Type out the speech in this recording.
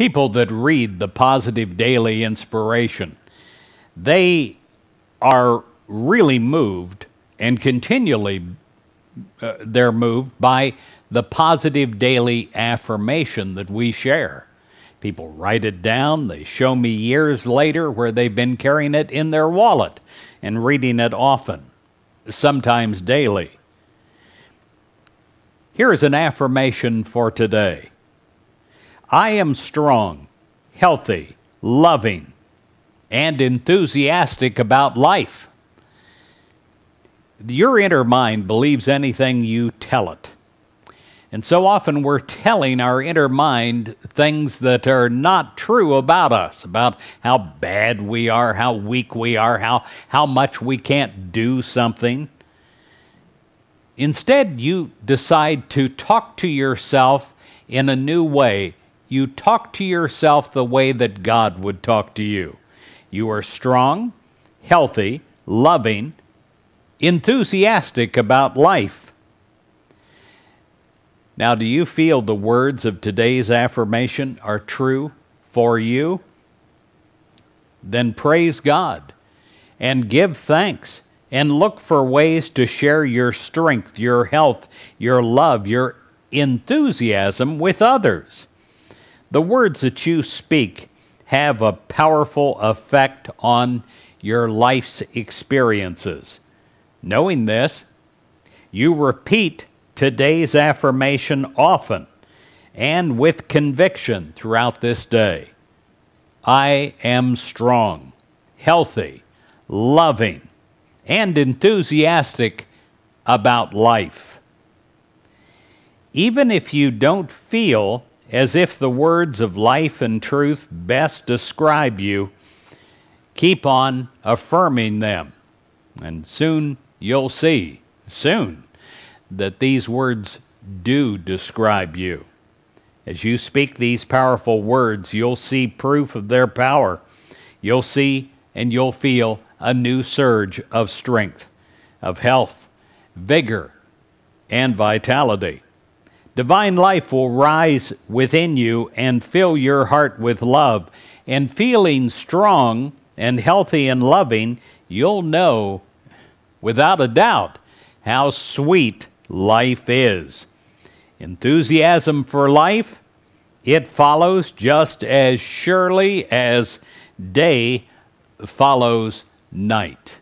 People that read the positive daily inspiration, they are really moved and continually uh, they're moved by the positive daily affirmation that we share. People write it down, they show me years later where they've been carrying it in their wallet and reading it often, sometimes daily. Here is an affirmation for today I am strong, healthy, loving, and enthusiastic about life. Your inner mind believes anything you tell it. And so often we're telling our inner mind things that are not true about us, about how bad we are, how weak we are, how, how much we can't do something. Instead, you decide to talk to yourself in a new way. You talk to yourself the way that God would talk to you. You are strong, healthy, loving, enthusiastic about life. Now, do you feel the words of today's affirmation are true for you? Then praise God and give thanks and look for ways to share your strength, your health, your love, your enthusiasm with others. The words that you speak have a powerful effect on your life's experiences. Knowing this, you repeat today's affirmation often and with conviction throughout this day. I am strong, healthy, loving, and enthusiastic about life. Even if you don't feel as if the words of life and truth best describe you, keep on affirming them, and soon you'll see soon that these words do describe you. As you speak these powerful words, you'll see proof of their power. You'll see and you'll feel a new surge of strength, of health, vigor, and vitality. Divine life will rise within you and fill your heart with love. And feeling strong and healthy and loving, you'll know without a doubt, how sweet life is. Enthusiasm for life, it follows just as surely as day follows night.